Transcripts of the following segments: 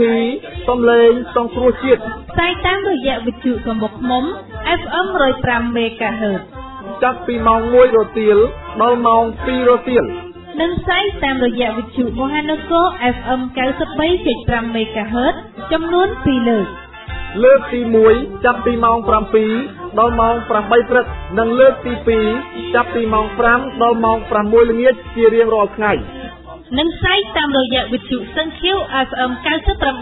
ធីសំឡេងសង្គ្រោះជាតិផ្សាយតាមរយៈវិទ្យុសំបុកឃុំ FM 105 MHz ចាប់ពីម៉ោង1រសៀលដល់ម៉ោង2រសៀលនិងផ្សាយតាមរយៈវិទ្យុមហានគរ FM 93.5 MHz ចំនួន2លើកលើកទី1ចាប់ពីម៉ោង7ដល់ម៉ោង8ព្រឹកនិងលើកទី2ចាប់ពីម៉ោង5ដល់ម៉ោង6ល្ងាចជារៀងរាល់ថ្ងៃ និងផ្សាយតាមរយៈវិទ្យុសង្ឃាវ FM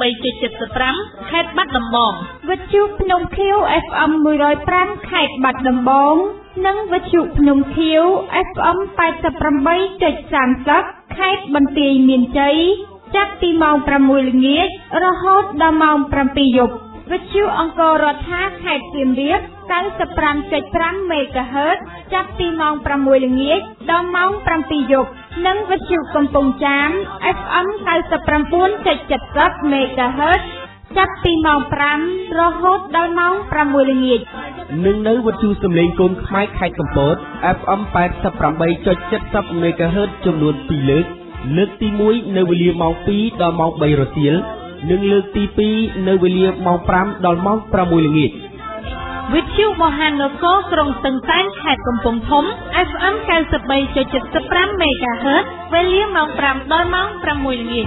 98.75ខេត្តបាត់ដំបងវិទ្យុភ្នំខៀវ FM 105ខេត្តបាត់ដំបងនិងវិទ្យុភ្នំខៀវ FM 88.30ខេត្តបន្ទាយមានជ័យចាប់ពីម៉ោង6ល្ងាចរហូតដល់ម៉ោង7យប់វិទ្យុអង្គររដ្ឋាខេត្តសៀមរាប95.5 MHz ចាប់ពីម៉ោង6ល្ងាចដល់ម៉ោង7យប់ និងវិទ្យុកំពង់ចាម FM 99.70 MHz ចាប់ពីម៉ោង5រហូតដល់ម៉ោង6ល្ងាចនិងនៅវិទ្យុសំឡេងកូនខ្មែរខេត្តកំពត FM 88.70 MHz ចំនួន2លើក លើកទី1នៅវេលាម៉ោង2ដល់ម៉ោង3រសៀលនិងលើកទី2នៅវេលាម៉ោង5ដល់ម៉ោង6ល្ងាច វិទ្យុមហានគរក្រុងស្ទឹងតែនខេត្តកំពង់ធំ FM 93.75 MHz វេលាម៉ោង5ដល់ម៉ោង6ល្ងាច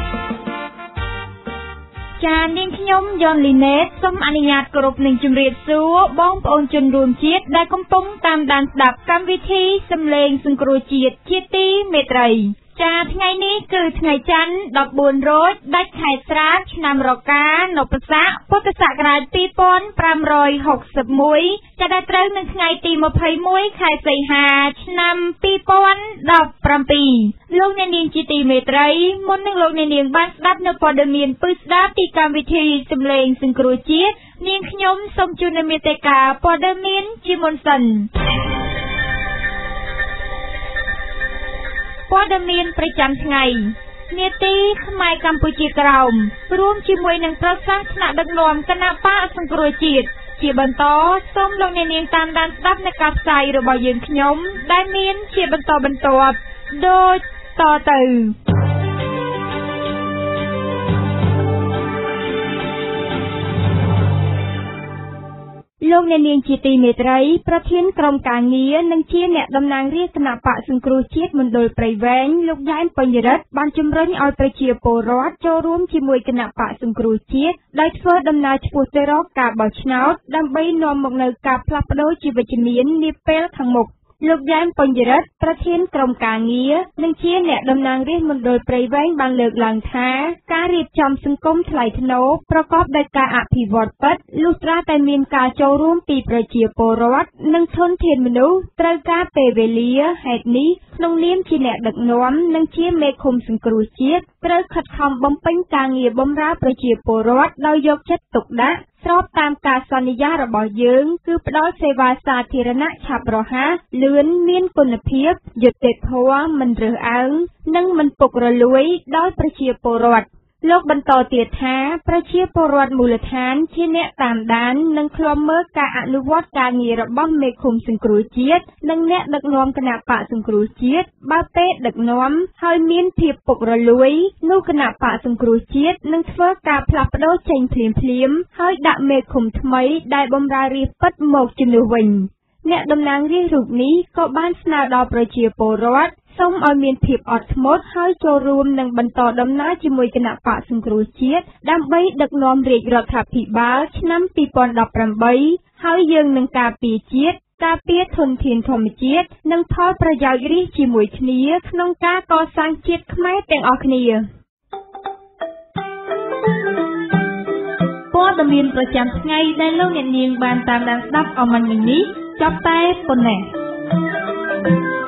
ចានាងខ្ញុំយ៉នលីណេតសូមអនុញ្ញាតគោរពនឹងជម្រាបសួរបងប្អូនជនរួមជាតិដែលកំពុងតាមដានស្ដាប់កម្មវិធីសំឡេងសង្គ្រោះជាតិជាទីមេត្រី ចាថ្ងៃនេះគឺថ្ងៃច័ន្ទ14រោចដាច់ខែស្រាបឆ្នាំរកានពស័កពុទ្ធសករាជ2561ចាដែលត្រូវនឹងថ្ងៃទី21ខែសីហា ឆ្នាំ2017លោកអ្នកនាងជាទីមេត្រីមុននឹងលោកអ្នកនាងបានស្ដាប់នៅព័ត៌មានពឹស្ដាប់ពីកម្មវិធីសម្លេងសង្គ្រោះជាតិនាងខ្ញុំសូមជូននៅមេត្តាព័ត៌មានជាមុនសិន ព័ត៌មានប្រចាំថ្ងៃនេតិខ្មែរកម្ពុជាក្រោមរួមជាមួយនឹងប្រសាសន៍ថ្នាក់ដឹកនាំគណៈបកសង្គ្រោះជាតិជាបន្តសូមលោកអ្នកនាងតាមដានស្ដាប់នៅការផ្សាយរបស់យើងខ្ញុំ ដែលមានជាបន្តបន្ទាប់ដូចតទៅ លោកអ្នកនាងជាទីមេត្រី ប្រធានក្រុមការងារនិងជាអ្នកតំណាងរាជគណៈបកសង្គ្រោះជាតិមណ្ឌលព្រៃវែងលោកយ៉ែនពេញរិទ្ធបានជំរុញឲ្យប្រជាពលរដ្ឋចូលរួមជាមួយគណៈបកសង្គ្រោះជាតិដោយធ្វើដំណើរឆ្ពោះទៅរកការបោះឆ្នោតដើម្បីនាំមកនូវការផ្លាស់ប្តូរជាវិជ្ជមាននាពេលខាងមុខ លោកយ៉ែមពេញចរិតប្រធានក្រុមការងារនិងជាអ្នកតំណាងរាស្ត្រមណ្ឌលព្រៃវែងបានលើកឡើងថាការរៀបចំសង្គមថ្លៃថ្នូរប្រកបដោយការអភិវឌ្ឍពិតលុះត្រាតែមានការចូលរួមពីប្រជាពលរដ្ឋនិងធនធានមនុស្សត្រូវការពេលវេលាហេតុនេះក្នុងនាមជាអ្នកដឹកនាំនិងជាមេឃុំសង្គ្រោះជាតិត្រូវខិតខំបំពេញការងារបម្រើប្រជាពលរដ្ឋដោយយកចិត្តទុកដាក់ ស្របតាមការសន្យារបស់យើង គឺផ្ដល់សេវាសាធារណៈឆាប់រហ័ស លឿន មានគុណភាព យុត្តិធម៌ មិនរើសអើង និងមិនពុករលួយដោយប្រជាពលរដ្ឋ លោកបន្តទៀតថា ប្រជាពលរដ្ឋមូលដ្ឋានជាអ្នកតាមដាន និងឃ្លាំមើលការអនុវត្តការងាររបស់មេឃុំសង្គ្រោះជាតិនិងអ្នកដឹកនាំគណៈបកសង្គ្រោះជាតិបើពេលដឹកនាំហើយមានភាពពុករលួយ នោះគណៈបកសង្គ្រោះជាតិនឹងធ្វើការផ្លាស់ប្តូរចេញភ្លាមៗហើយដាក់មេឃុំថ្មីដែលបម្រើរាជពិតមកជំនួសវិញអ្នកតំណាងរាស្ត្ររូបនេះក៏បានស្នើដល់ប្រជាពលរដ្ឋ សូមឲ្យមានភាពអត់ធ្មត់ ហើយចូលរួមនិងបន្តដំណើរជាមួយគណៈបកសង្គ្រោះជាតិដើម្បីដឹកនាំរាជរដ្ឋាភិបាលឆ្នាំ2018 ហើយយើងនឹងការពារជាតិ ការពារធនធានធម្មជាតិ និងផលប្រយោជន៍រាជជាមួយគ្នា ក្នុងការកសាងជាតិខ្មែរទាំងអស់គ្នាព័ត៌មានប្រចាំថ្ងៃដែលលោកអ្នកនាងបានតាមដានស្ដាប់អមញ្ញនេះចប់តែប៉ុណ្ណេះ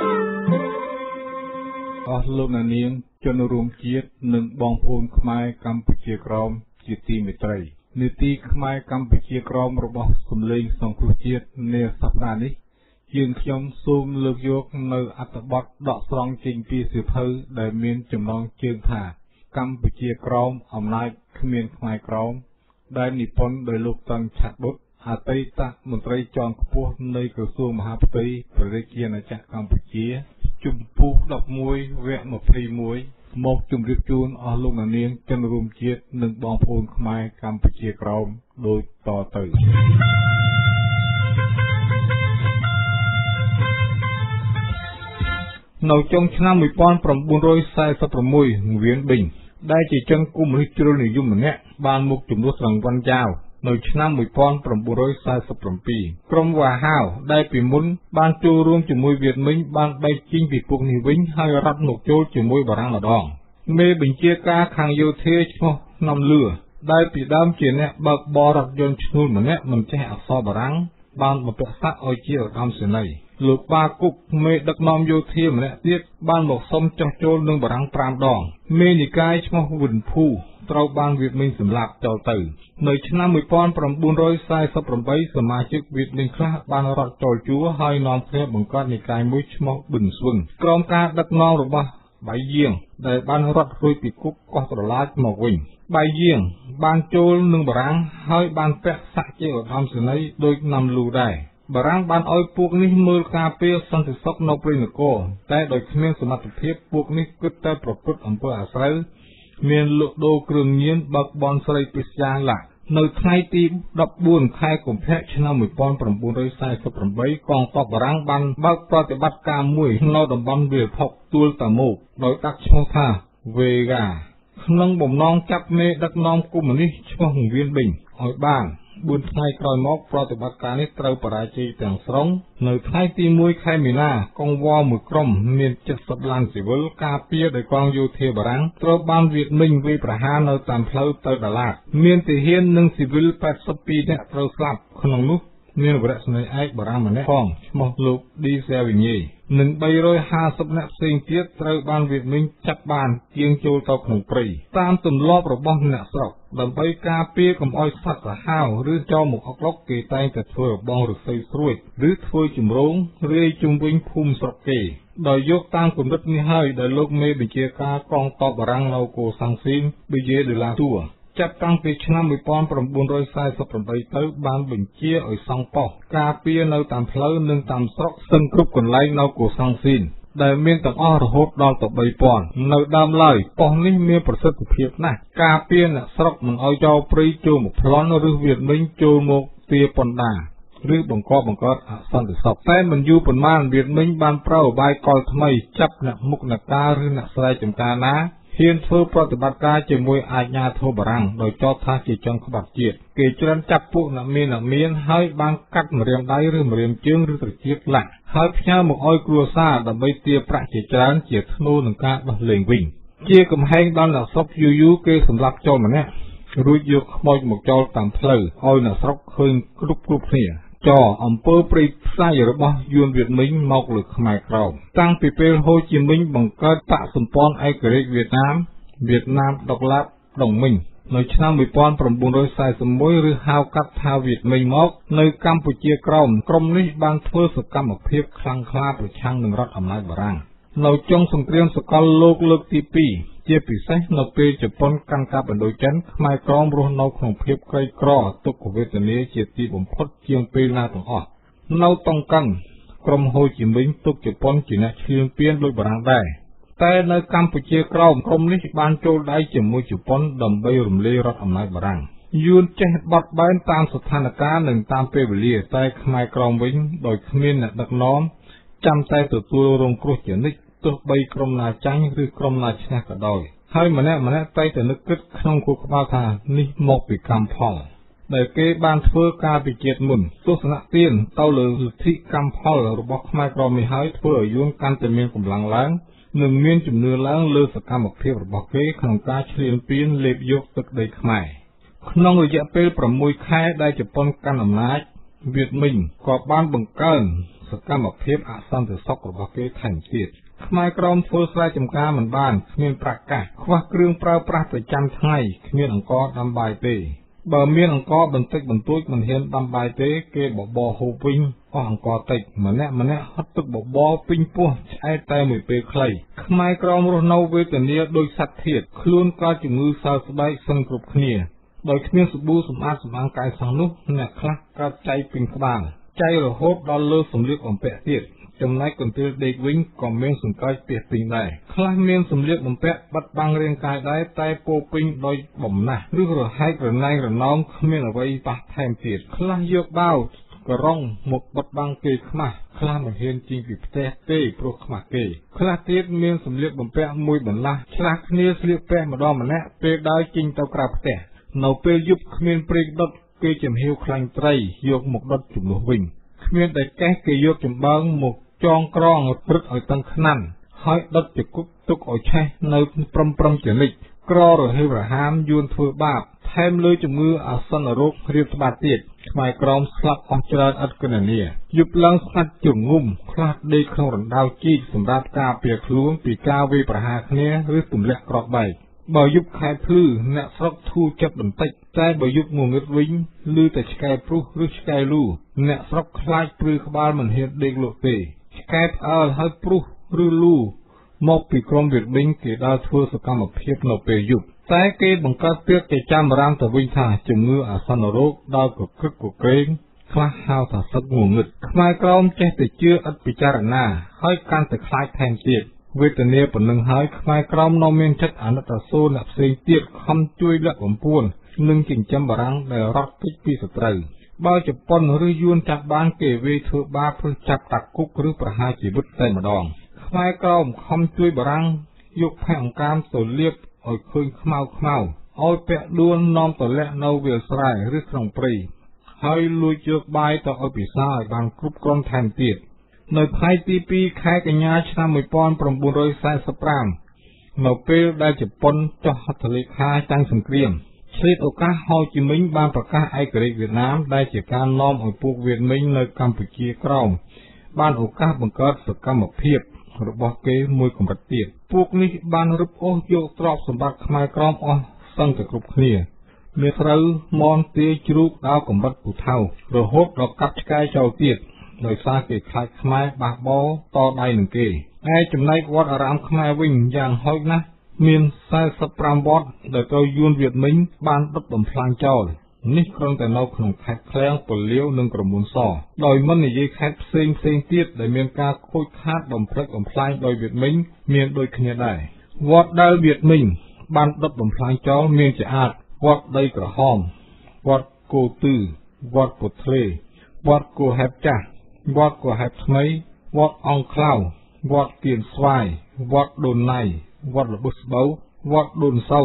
អស់លោកអ្នកនាងជនរួមជាតិនិងបងប្អូនខ្មែរកម្ពុជាក្រមជាទីមេត្រីនីតិខ្មែរកម្ពុជាក្រមរបស់សម្លេងសង្គ្រោះជាតិនាសប្តាហ៍នេះយើងខ្ញុំសូមលើកយកនៅអត្ថបទដកស្រង់ចេញពីសៀវភៅដែលមានចំណងជើងថាកម្ពុជាក្រមអំណាចគ្មានខ្មែរក្រមដែលនិពន្ធដោយលោកតឹងឆាត់បុត្រអតីតមន្ត្រីជាន់ខ្ពស់នៃក្រសួងមហាផ្ទៃព្រះរាជាណាចក្រកម្ពុជា ជំពូក11វគ្គ21មកជម្រាបជូនអស់លោកអ្នកនាងជនរួមជាតិនិងបងប្អូនខ្មែរកម្ពុជាក្រោមដូចតទៅនៅចុងឆ្នាំ1946វៀនប៊ិងដែលជាជនកុម្មុយនីសជ្រុលនិយមម្នាក់បានមកជំនួសរង្វាន់យ៉ាវ នៅឆ្នាំ1947 ក្រុមវ៉ាហាវដែលពីមុនបានចូលរួមជាមួយវៀតមិញបានបែកចេញពីពួកនេះវិញ ហើយរត់មកចូលជាមួយបារាំងម្ដង មេបញ្ជាការខាងយោធាឈ្មោះនាំលឿដែលពីដើមជាអ្នកបើកបររថយន្តឈ្នួលម្នាក់មិនចេះអក្សរបារាំងបានបំពាក់ស័ក្តិឲ្យជាឧត្តមសេនីយ៍លោកបាគុកមេដឹកនាំយោធាម្នាក់ទៀតបានមកសុំចោះចូលនឹងបារាំង5ដង មេនិកាយឈ្មោះវិនភូ ត្រូវបានវៀតមិញសម្លាប់ចោលទៅ នៅឆ្នាំ1948សមាជិកវៀតមិញខ្លះបានរត់ចូលជួរហើយនាំគ្នាបង្កើតនិកាយមួយឈ្មោះប៊ិនស្វឹងក្រោមការដឹកនាំរបស់បៃយាងដែលបានរត់រួចពីគុកកោះត្រឡាចមកវិញបៃយាងបានចូលនឹងបារាំងហើយបានពាក់ស័ក្តិជាឧត្តមសេនីយ៍ដូចណាំលូដែរបារាំងបានឲ្យពួកនេះមើលការពារសន្តិសុខនៅព្រៃនគរតែដោយគ្មានសមត្ថភាពពួកនេះគិតតែប្រព្រឹត្តអំពើអាស្រូវ មានលក់ដូរគ្រឿងញៀនបើកបនស្រីពិស្យាឡានៅថ្ងៃទី14ខែកុម្ភៈឆ្នាំ1948កងទ័ពបារាំងបានបើកប្រតិបត្តិការមួយនៅតំបន់វាលផុកទួលតាម៉ូកដោយដាក់ឈ្មោះថា Vega ក្នុងបំណងចាប់មេដឹកនាំកុម្មុយនីសឈ្មោះវៀនប៊ិងឲ្យបាន 4ថ្ងៃក្រោយមកប្រតិបត្តិការនេះត្រូវបរាជ័យទាំងស្រុង នៅថ្ងៃទី1ខែមីនាកងវមួយក្រុមមាន70ឡានស៊ីវិលការពារដោយកងយោធាបារាំងត្រូវបានវៀតមិញវាយប្រហារនៅតាមផ្លូវទៅដាឡាតមានទាហាននិងស៊ីវិល82នាក់ត្រូវស្លាប់ក្នុងនោះ មានវរៈស្នេហ៍ឯកបារាំងម្នាក់ផងឈ្មោះលោកឌីសាវិញេនិង350នាក់ផ្សេងទៀតត្រូវបានវៀតមិញចាប់បានជាងចូលទៅក្នុងព្រៃតាមទម្លាប់របស់អ្នកស្រុកដើម្បីការពារកុំឲ្យសត្វសាហាវឬចោរមកអុកឡុកគេតែងតែធ្វើរបងឫស្សីស្រួចឬធ្វើជំរងរាយជុំវិញភូមិស្រុកគេដោយយកតាមគំនិតនេះហើយដែលលោកមេបញ្ជាការកងទ័ពបារាំងនៅកូសាំងស៊ីនប៊ីយេដឺឡាតួ ចាប់តាំងពីឆ្នាំ1948ទៅបានបញ្ជាឲ្យសង់ប៉ុស្តិ៍ការពារនៅតាមផ្លូវនិងតាមស្រុកសឹងគ្រប់កន្លែងនៅកូសាំងស៊ីនដែលមានទាំងអស់រហូតដល់ទៅ3000នៅដើមឡើយប៉ុស្តិ៍នេះមានប្រសិទ្ធភាពណាស់ការពារអ្នកស្រុកមិនឲ្យចោរព្រៃចូលមកប្លន់ឬវៀតមិញចូលមកទាប៉ុណ្ដាឬបង្កបង្កើតអសន្តិសុខតែមិនយូរប៉ុន្មានវៀតមិញបានប្រើឧបាយកលថ្មីចាប់អ្នកមុខអ្នកការឬអ្នកស្រែចម្ការណា ហ៊ានធ្វើប្រតិបត្តិការជាមួយអាជ្ញាធរបារាំងដោយចោទថាជាជនក្បត់ជាតិគេច្រានចាប់ពួកអ្នកមានអ្នកមានហើយបានកាត់ម្រាមដៃឬម្រាមជើងឬត្រចៀកឡាក់ហើយផ្ញើមកឲ្យគ្រួសារដើម្បីទារប្រាក់ជាច្រើនជាធ្នូនឹងការដោះលែងវិញជាកំហែងដល់អ្នកស្រុកយូយូគេសម្លាប់ចោលម្នាក់រួចយកខ្មោចមកចោលតាមផ្លូវឲ្យអ្នកស្រុកឃើញគ្រប់គ្រប់គ្នា ចអំពើព្រៃផ្សៃរបស់យួនវៀតមិញមកលើខ្មែរក្រោមតាំងពីពេលហូជីមិញបង្កើតបកសម្ព័ន្ធឯករាជ្យវៀតណាមវៀតណាមដុកឡាបដងមិញនៅឆ្នាំ1941ឬហៅកាត់ថាវៀតមិញមក នៅកម្ពុជាក្រោមក្រុមនេះបានធ្វើសកម្មភាពខ្លាំងក្លាប្រឆាំងនឹងរដ្ឋអំណាចបារាំងនៅចុងសង្គ្រាមសកលលោកលើកទី2 ជាពិសេសនៅពេលជប៉ុនកាន់កាប់ឥណ្ឌូចិន ខ្មែរក្រមរស់នៅក្នុងភាពក្រីក្រ ទុក្ខវេទនាជាទីបំផុតជាងពេលណាទាំងអស់នៅតុងកឹងក្រុមហូជីមិញទុកជប៉ុនជាអ្នកឈ្លានពានដោយបារាំងដែរតែនៅកម្ពុជាក្រោមក្រុមនេះបានចូលដៃជាមួយជប៉ុនដើម្បីរំលាយរដ្ឋអំណាចបារាំងយួនចេះបត់បែនតាមស្ថានភាពនិងតាមពេលវេលាតែខ្មែរក្រមវិញដោយគ្មានអ្នកដឹកនាំចាំតែទទួលរងគ្រោះជានិច្ច ទោះបីក្រុមណាចាញ់ឬក្រុមណាឈ្នះក៏ដោយហើយម្នាក់ម្នាក់តែតែនឹកគិតក្នុងខួរក្បាលថានេះមកពីកម្មផលដែលគេបានធ្វើការពិជាតិមុនទស្សនៈទានទៅលើលទ្ធិកម្មផលរបស់ខ្មែរក្រមនេះហើយធ្វើឲ្យយួនកាន់តែមានកម្លាំងឡើងនិងមានជំនឿឡើងលើសកម្មភាពរបស់គេក្នុងការឈ្លានពានលេបយកទឹកដីខ្មែរក្នុងរយៈពេល6ខែដែលជប៉ុនកាន់អំណាចវៀតមិញក៏បានបង្កើនសកម្មភាពអសន្តិសុខរបស់គេថែមទៀត ខ្មែរក្រមធ្វើស្រែចម្ការមិនបានគ្មានប្រកាសខ្វះគ្រឿងប្រើប្រាស់ប្រចាំថ្ងៃគ្មានអង្ករដាំបាយទេបើមានអង្ករបន្តិចបន្តួចមិនហ៊ានដាំបាយទេ គេបបរហូបវិញអស់អង្ករតិចម្នាក់ម្នាក់ហត់ទឹកបបរពេញពោះឆ្អែតតែមួយពេលខ្លីខ្មែរក្រមរស់នៅវេទនាដោយសត្វធាតខ្លួនក៏ជំងឺសើស្បែកសឹងគ្រប់គ្នាដោយគ្មានសាប៊ូសម្អាតសម្អាងកាយសោះនោះអ្នកខ្លះកើតចៃពេញក្បាលចៃរហូតដល់លើសម្លៀកបំពាក់ទៀត ចំណែកកន្ទេលដេកវិញក៏មានសង្កែកពាសពេញដែរខ្លះមានសម្លៀកបំពាក់បិទបាំងរាងកាយដែរតែពោពេញដោយបំណាស់ឬរហែករណែងរណោងគ្មានអ្វីប៉ះថែមទៀតខ្លះយកបាវករងមកបិទបាំងគេខ្មាស់ខ្លះមិនហ៊ានចេញពីផ្ទះទេព្រោះខ្មាស់គេខ្លះទៀតមានសម្លៀកបំពាក់មួយបន្លាស់ឆ្លាស់គ្នាស្លៀកពាក់ម្ដងម្នាក់ពេលដើរចេញទៅក្រៅផ្ទះនៅពេលយប់គ្មានព្រេងដុតគេចំហៀវខ្លាញ់ត្រីយកមកដុតជំនួសវិញ គ្មានតែកេះគេយកចំបើងមកចងក្រងព្រឹកឲ្យតឹងខ្នាន់ហើយដុតជាគុកទុកឲ្យឆេះនៅព្រំព្រំជានិច្ចក្ររហេវរហាមយួនធ្វើបាបថែមលើជំងឺអាសន្នរោគរៀបស្បាទៀតខ្មែរក្រមស្លាប់អស់ច្រើនឥតគណនាយប់ឡើងស្ងាត់ជងុំខ្លាចដេកក្នុងរណ្ដៅជីកសម្រាប់ការពារខ្លួនពីការវាយប្រហារគ្នាឬទម្លាក់គ្រាប់បែកបើយប់ខែភ្លឺអ្នកស្រុកធូរចិត្តបន្តិចតែបើយប់ងងឹតវិញឮតែឆ្កែព្រុសឬឆ្កែលូ អ្នកស្រុកខ្លាចព្រឺក្បាលមិនហ៊ានដេកលក់ទេឆ្កែផ្អើលហើយព្រុសឬលូមកពីក្រុមវាបិញគេដើរធ្វើសកម្មភាពនៅពេលយប់តែគេបង្កើតពាក្យគេចាំរាមទៅវិញថាជំងឺអាសន្នរោគដោយកក្រឹកកក្រែងខ្លះហៅថាសឹកងងឹតខ្មែរក្រមចេះតែជឿឥតពិចារណា ហើយកាន់តែខ្លាចថែមទៀតវេទនាប៉ុណ្ណឹងហើយខ្មែរក្រមនៅមានចិត្តអាណិតអាសូរអ្នកផ្សេងទៀតខំជួយលាក់បំពួននិងចិញ្ចឹមបារាំងដែលរត់គេចពីសត្រូវ បើជប៉ុនឬយួនចាប់បានគេវាយធ្វើបាបព្រឹកចាប់តាគុកឬប្រហារជីវិតតែម្ដងខ្មែរក្រមខំជួយបារាំងយកផែអង្កាមទៅលាបឲ្យឃើញខ្មៅខ្មៅឲ្យពាក់ដួលនាំទៅលាក់នៅវាលស្រែឬក្នុងព្រៃហើយលួចយកបាយទៅឲ្យពិសាឲ្យបានគ្រប់គ្រាន់ថែមទៀតនៅថ្ងៃទី2ខែកញ្ញាឆ្នាំ1945នៅពេលដែលជប៉ុនចុះហត្ថលេខាតាំងសង្គ្រាម ឆ្លៀតឱកាសហូជីមិញបានប្រកាសឯករាជ្យវៀតណាមដែលជាការនាំឲ្យពួកវៀតមិញនៅកម្ពុជាក្រោមបានឱកាសបង្កើតសកម្មភាពរបស់គេមួយកម្រិតទៀតពួកនេះបានរឹបអូសយកទ្រព្យសម្បត្តិខ្មែរក្រមអស់សឹងតែគ្រប់គ្នាមេត្រូវមនទាជ្រូកដល់កំបិតពូថៅរហូតដល់កាប់ឆ្កែចោលទៀតដោយសារគេខ្លាចខ្មែរបះបោតដៃនឹងគេឯចំណែកវត្តអារាមខ្មែរវិញយ៉ាងហោចណាស់ មាន45វត្តដែលត្រូវយួនវៀតមិញបានដុតបំផ្លាញចោលនេះគ្រាន់តែនៅក្នុងខេត្តឃ្លាំងពលាវនិងក្រមួនស ដោយមិននិយាយខេត្តផ្សេងផ្សេងទៀតដែលមានការខូចខាតបំផ្លិចបំផ្លាញដោយវៀតមិញមានដូចគ្នាដែរវត្តដែលវៀតមិញបានដុតបំផ្លាញចោលមានជាអាចវត្តដីក្រហមវត្តគោទឺវត្តពុទ្លេវត្តគោហេបចាស់វត្តគោហេបថ្មីវត្តអង្គក្លៅវត្តគៀនស្វាយវត្តដូនណៃ វត្តលបុស្បូវវត្តដូនសៅ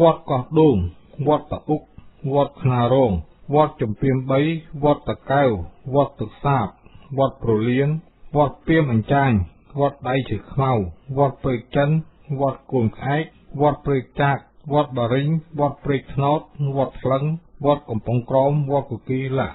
វត្តកោះដូងវត្តតាអ៊ុកវត្តខ្នារងវត្តចំពាម3វត្តតកៅវត្តទឹកសាបវត្តប្រលៀនវត្តពីមអញ្ចាញវត្តដៃជាខ្មៅវត្តព្រែកចិនវត្តគួនក្អែកវត្តព្រែកចាកវត្តបារិញវត្តព្រែកថ្នោតវត្តផ្លឹងវត្តកំពង់ក្រមវត្តកគីឡា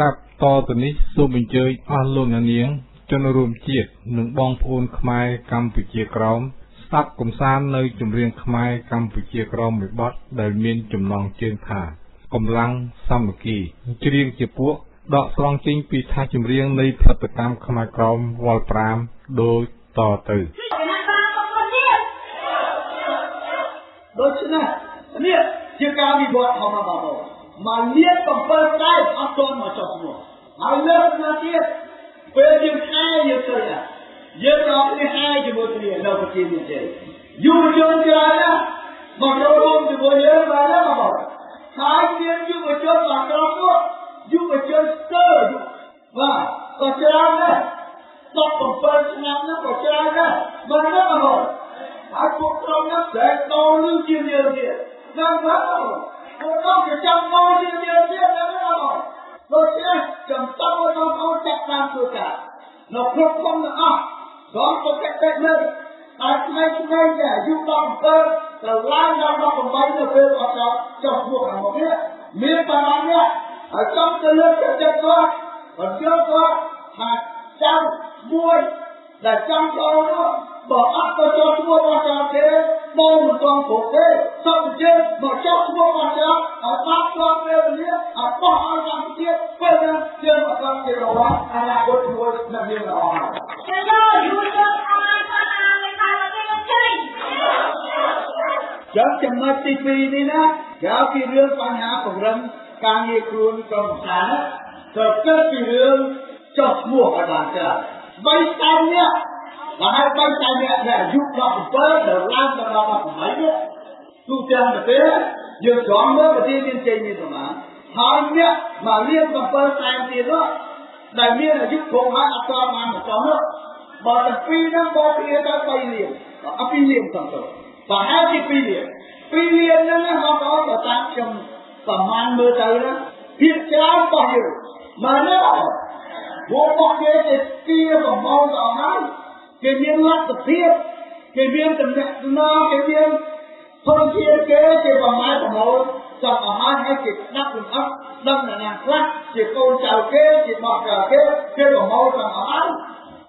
លំដាប់តទៅនេះសូមអញ្ជើញអស់លោកអ្នកនាង ជនរួមជាតិនិងបងប្អូនខ្មែរកម្ពុជាក្រោមស្ដាប់កំសាន្តនៅចម្រៀងខ្មែរកម្ពុជាក្រោមមួយបទដែលមានចំណងជើងថាកម្លាំងសាមគ្គីច្រៀងជាពួកដកស្រង់ចេញពីថាចម្រៀងនៃផលិតកម្មខ្មែរក្រោមវល់5ដូចតទៅដូច្នេះនេះជាការវិវត្តធម្មតាមក មកលៀប7ខែអត់ទាន់មកចុះឈ្មោះហើយលើកមកទៀតពេលយើងខែយើងទៅណាយើងដល់គ្នាខែជាមួយគ្នានៅប្រទេសនេះទេយុវជនច្រើនណាស់មកចូលរួមជា មួយយើងបានណាបងហើយមានយុវជនមកក្រោមនោះយុវជនស្ទើរបាទក៏ច្រើនដែរ17ឆ្នាំនោះក៏ច្រើនដែរមិនណាបងហើយពួកក្រុមនោះតែតលឺជាយើងទៀតណាស់បងពួកនោះជាចាំមកជាមានទៀតណាបងដូច្នេះចំតោនៅក្នុងចាក់តាមធ្វើការនៅគ្រប់ក្រុមទាំងអស់រំទៅកាត់តែនេះតែថ្មីថ្មីដែរអាយុ17ទៅឡើងដល់18នៅពេលអត់ចោលចុះពួកខាងមុខនេះមានបារម្ភនេះហើយចង់ទៅលើកចិត្តគាត់បញ្ជាគាត់ថាចាំមួយដែលចង់ចូលនោះ បើអត់ទៅចោលឈ្មោះរបស់ចោលទេមកមិនតង់គ្រប់ទេសុខចិត្តមកចោលឈ្មោះរបស់ចោលឲ្យបាត់គាត់ពេលវេលាឲ្យបោះឲ្យកម្ពុជាពេលណាយើងអត់ជារវល់អនាគតមួយនឹងមានល្អហើយចឹងចំណុចទី2នេះណាក្រៅពីរឿងបញ្ហាពង្រឹងការងារខ្លួនក្រុមសាស្ត្រទៅគិតពីរឿងចុះឈ្មោះឲ្យបានច្រើនបីតាមនេះ បើហើយបីតាមនេះដែលអាយុ17ដល់ឡើងទៅដល់18នេះទូទាំងប្រទេសយើងចង់មើលប្រទេសមានជ័យមានប្រមាណហើយអ្នកមកលៀន7តាមទៀតនោះដែលមានអាយុគ្រប់ហើយអត់តបានមកចង់នោះបើតែពីរហ្នឹងបោកគ្នាទៅ3លានអត់2លានសំទៅប្រហែលជា2លាន2លានហ្នឹងបងប្អូនបើតាមខ្ញុំប្រមាណមើលទៅណាភាគច្រើនរបស់យើងមកនេះពួកគេគេទីប្រមូលដល់ហើយ គេមានលទ្ធភាពគេមានតំណែងគេមានពលជាគេគេប្រមាណប្រមូលចង់ឲ្យឲ្យគេស្ដាប់លំអិតដឹងដល់ណាខ្លះជាកូនចៅគេជាបោះចៅគេគេប្រមូលចង់ឲ្យ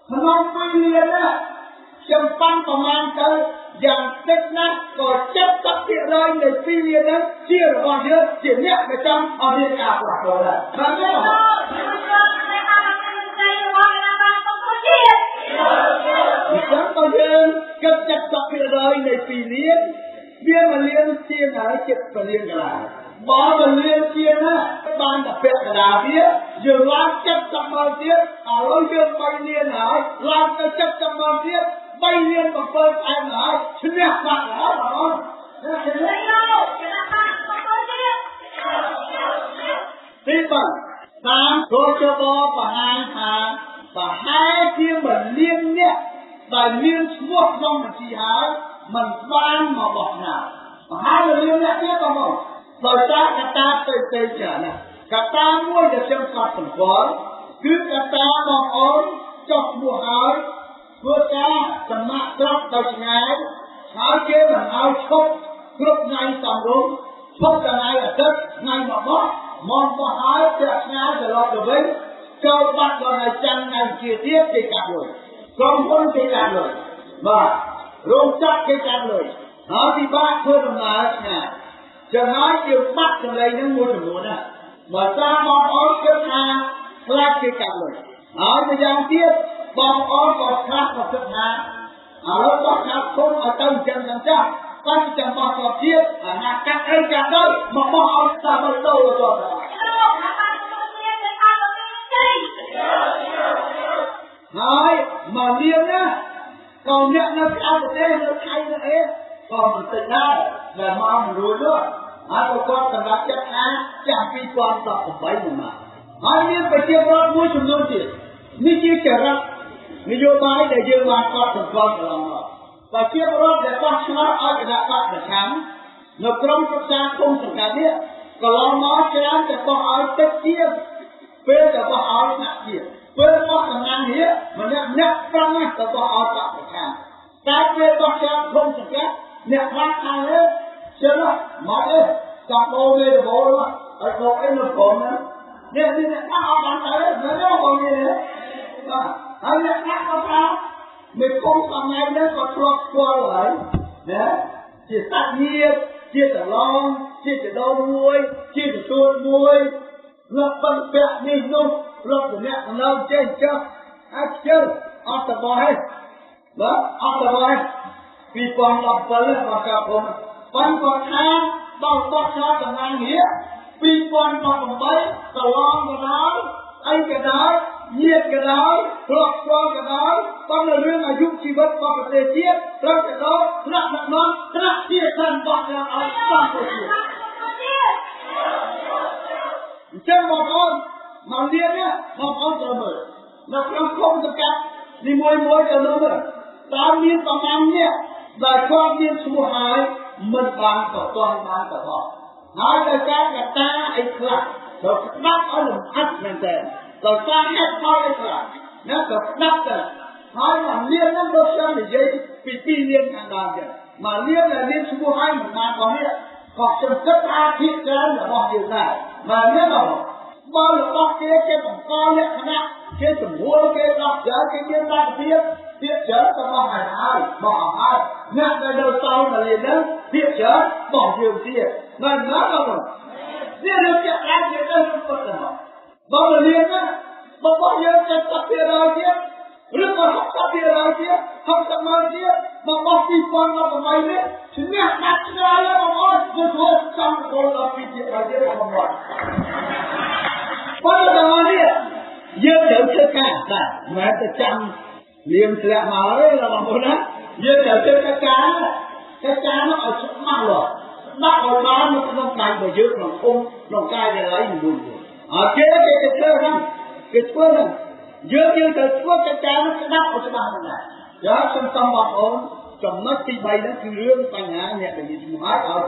ក្នុងពីលានណាខ្ញុំប៉ាន់ប្រមាណទៅយ៉ាងតិចណាស់ក៏70%នៃពីលានហ្នឹងជារបស់យើងជាអ្នកប្រចាំអរិយការប្រកបដែរបាទទេ អញ្ចឹងបើយើងគិត70%នៃពីលានវាមកលៀនជាងហើយចិត្តពលានកលាបើពលានជាងណាបានតែពាក់កដាវាយើងឡើងចិត្តចំមកទៀតឥឡូវយើង3លានហើយឡើងទៅចិត្តចំមកទៀត3លាន7ខែហើយឈ្នះបាត់ហើយបងឈ្នះទីបងតាមគោលចបបង្ហាញថា ប្រហែលជាមួយលានអ្នកដែលមានឈ្មោះក្នុងបញ្ជីហើយមិនបានមកបោះណាមហាលឿនអ្នកទៀតបងប្អូនដោយសារកត្តាផ្សេងផ្សេងច្រើនណាស់កត្តាមួយដែលខ្ញុំកត់សម្គាល់គឺកត្តាបងប្អូនចុះឈ្មោះហើយធ្វើការសម្មាក់ត្រប់ដោយឆ្ងាយហើយគេមិនឲ្យឈប់គ្រប់ថ្ងៃសំរុំឈប់ថ្ងៃអាទិត្យថ្ងៃមកបោះមកបោះហើយជាឆ្ងាយត្រឡប់ទៅវិញ ចូលបាត់ដល់ថ្ងៃច័ន្ទថ្ងៃជាទៀតគេកាត់លុយក្រុមហ៊ុនគេកាត់លុយបាទរោងចក្រគេចាំលុយហើយពិបាកធ្វើដំណើរឆ្ងាយចឹងហើយយើងបាត់កន្លែងហ្នឹងមួយចំនួនណាបើតាមបងប្អូនគិតថាខ្លាចគេកាត់លុយហើយម្យ៉ាងទៀតបងប្អូនក៏ខ្លះក៏គិតថាឥឡូវបោះខាត់គុំឲ្យទៅអញ្ចឹងចឹងចាស់បាញ់ចាំបោះទៅទៀតអាណាកាត់អីកាត់ទៅមកបោះឲ្យតាមទៅទៅទៅ ហើយមកលៀងណាក៏អ្នកនៅក្រៅប្រទេសនៅថៃនៅអីក៏មិនតិចដែរដែលមកមិនរួចនោះហើយក៏គាត់សម្រាប់ចិត្តថាចាំ2018មកមកហើយមានប្រជាពលរដ្ឋមួយចំនួនទៀតនេះជាចរិតនយោបាយដែលយើងបានកត់សម្គាល់កន្លងមកប្រជាពលរដ្ឋដែលបោះឆ្នោតឲ្យគណៈបកប្រឆាំងនៅក្រមប្រឹក្សាគុំសង្កាត់នេះកន្លងមកច្រើនតែបោះឲ្យទឹកជា ទៅ កា ហើយមកលៀនហ្នឹងដូចខ្ញុំនិយាយពីពីលៀនខាងដើមចឹងមកលៀនដែលមានឈ្មោះហើយមិនបានរបស់នេះក៏ខ្ញុំគិតថាភាគច្រើនរបស់យើងដែរមកនេះបងបើរបស់គេគេបង្កលក្ខណៈគេសម្រួលគេដោះស្រាយគេមានលទ្ធភាពពាក្យច្រើនក៏មកហើយហើយមកហើយអ្នកដែលនៅសល់មកលៀនហ្នឹងពាក្យច្រើនបងយើងទៀតមិនណាបងនេះលើកចាក់ឡើងជាទៅពុតទៅមកបងលៀនណារបស់យើង70%ទៀត ឬក៏ដល់60ពីរយទៀត60ម៉ឺនទៀតមកបោះ2018នេះឈ្នះដាច់ឆ្ងាយហើយបងប្អូនគឺធ្វើចំគោលដល់ពីទៀតហើយទៀតបងប្អូនប៉ុន្តែដល់នេះយើងត្រូវធ្វើការបាទមិនទៅចាំលៀងធ្លាក់មកទេបងប្អូនណាយើងត្រូវធ្វើការកិច្ចការនោះឲ្យច្បាស់លាស់ដាក់ឲ្យបាននៅក្នុងដៃរបស់យើងក្នុងគុំក្នុងកាយដែលឡើយមួយមួយអត់គេគេទៅធ្វើហ្នឹងគេធ្វើហ្នឹង យើងយើងត្រូវធ្វើកិច្ចការនោះស្ដាប់ឲ្យច្បាស់ហ្នឹងដែរយកខ្ញុំសូមបងប្អូនចំណុចទី3ហ្នឹងគឺរឿងបញ្ហាអ្នកដែលមានជំងឺឲ្យឲ្យ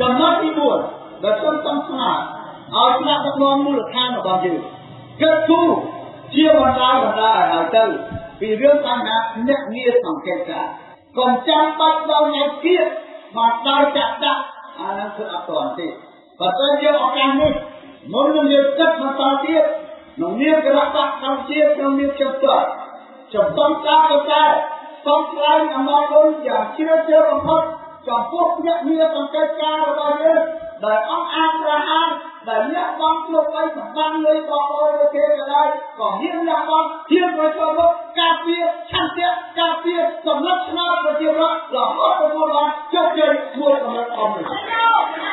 ចំណុចទី4ដែលខ្ញុំសូមស្នើឲ្យស្ដាប់ដឹកនាំមូលដ្ឋានរបស់យើងគិតគូរជាបណ្ដាបណ្ដាឲ្យហើយទៅពីរឿងបញ្ហាអ្នកងារសង្កេតការកុំចាំបាច់ដល់ថ្ងៃទៀតមកដល់ចាក់ដាក់អានឹងគឺអត់ទាន់ទេបើតែយើងឱកាសនេះមុននឹងយើងគិតបន្តទៀតក្នុងនាមគណៈបកកម្ពុជាក្នុងនាមខ្ញុំផ្ទាល់ចំពោះការកសាសូមថ្លែងអំណរគុណយ៉ាងជ្រាលជ្រៅបំផុតចំពោះអ្នកងារសង្កេតការរបស់យើងដែលអង្គអាក្រាហានដែលលះបង់ខ្លួនឯងសម្បាំងលុយបបោលើគេក៏ដោយក៏ហ៊ានលះបង់ហ៊ានប្រឈមមុខការពារឆន្ទៈការពារសម្លឹកស្នោប្រជារដ្ឋរហូតដល់បានជោគជ័យមួយកម្រិតអមនេះ